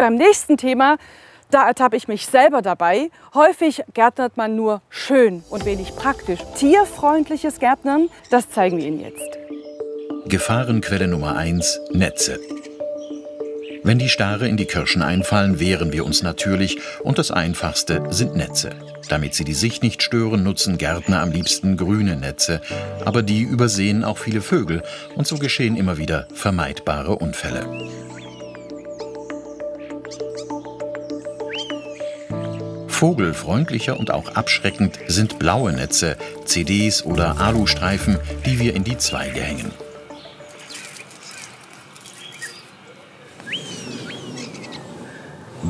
Beim nächsten Thema, da ertappe ich mich selber dabei. Häufig gärtnert man nur schön und wenig praktisch. Tierfreundliches Gärtnern, das zeigen wir Ihnen jetzt. Gefahrenquelle Nummer 1, Netze. Wenn die Stare in die Kirschen einfallen, wehren wir uns natürlich und das Einfachste sind Netze. Damit sie die Sicht nicht stören, nutzen Gärtner am liebsten grüne Netze, aber die übersehen auch viele Vögel und so geschehen immer wieder vermeidbare Unfälle. Vogelfreundlicher und auch abschreckend sind blaue Netze, CDs oder Alustreifen, die wir in die Zweige hängen.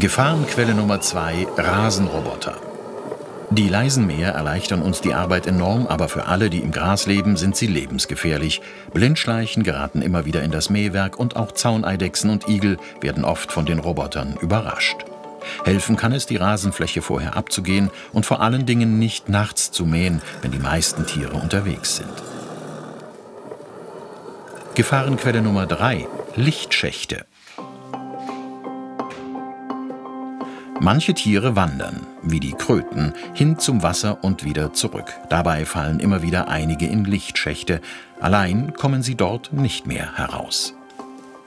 Gefahrenquelle Nummer 2 Rasenroboter. Die leisen Mäher erleichtern uns die Arbeit enorm, aber für alle, die im Gras leben, sind sie lebensgefährlich. Blindschleichen geraten immer wieder in das Mähwerk und auch Zauneidechsen und Igel werden oft von den Robotern überrascht. Helfen kann es, die Rasenfläche vorher abzugehen und vor allen Dingen nicht nachts zu mähen, wenn die meisten Tiere unterwegs sind. Gefahrenquelle Nummer 3. Lichtschächte. Manche Tiere wandern, wie die Kröten, hin zum Wasser und wieder zurück. Dabei fallen immer wieder einige in Lichtschächte. Allein kommen sie dort nicht mehr heraus.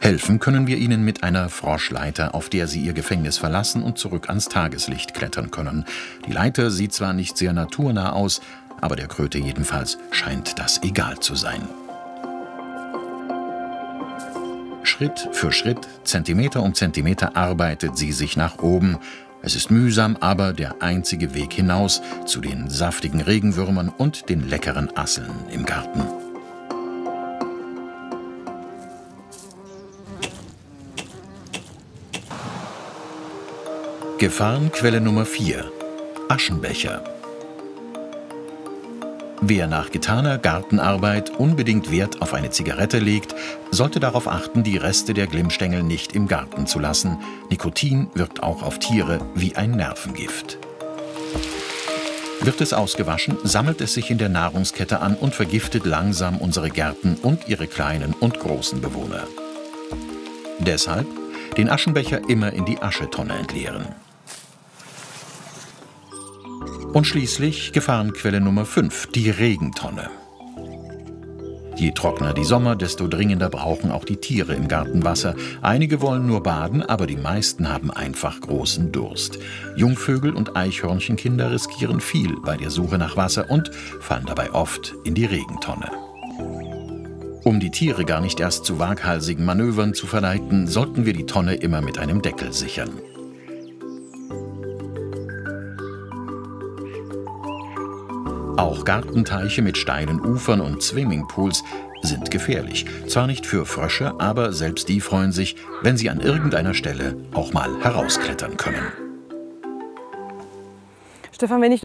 Helfen können wir ihnen mit einer Froschleiter, auf der sie ihr Gefängnis verlassen und zurück ans Tageslicht klettern können. Die Leiter sieht zwar nicht sehr naturnah aus, aber der Kröte jedenfalls scheint das egal zu sein. Schritt für Schritt, Zentimeter um Zentimeter arbeitet sie sich nach oben. Es ist mühsam, aber der einzige Weg hinaus zu den saftigen Regenwürmern und den leckeren Asseln im Garten. Gefahrenquelle Nummer 4. Aschenbecher. Wer nach getaner Gartenarbeit unbedingt Wert auf eine Zigarette legt, sollte darauf achten, die Reste der Glimmstängel nicht im Garten zu lassen. Nikotin wirkt auch auf Tiere wie ein Nervengift. Wird es ausgewaschen, sammelt es sich in der Nahrungskette an und vergiftet langsam unsere Gärten und ihre kleinen und großen Bewohner. Deshalb den Aschenbecher immer in die Aschetonne entleeren. Und schließlich Gefahrenquelle Nummer 5, die Regentonne. Je trockener die Sommer, desto dringender brauchen auch die Tiere im Garten Wasser. Einige wollen nur baden, aber die meisten haben einfach großen Durst. Jungvögel und Eichhörnchenkinder riskieren viel bei der Suche nach Wasser und fallen dabei oft in die Regentonne. Um die Tiere gar nicht erst zu waghalsigen Manövern zu verleiten, sollten wir die Tonne immer mit einem Deckel sichern. Auch Gartenteiche mit steilen Ufern und Swimmingpools sind gefährlich. Zwar nicht für Frösche, aber selbst die freuen sich, wenn sie an irgendeiner Stelle auch mal herausklettern können. Stefan, wenn ich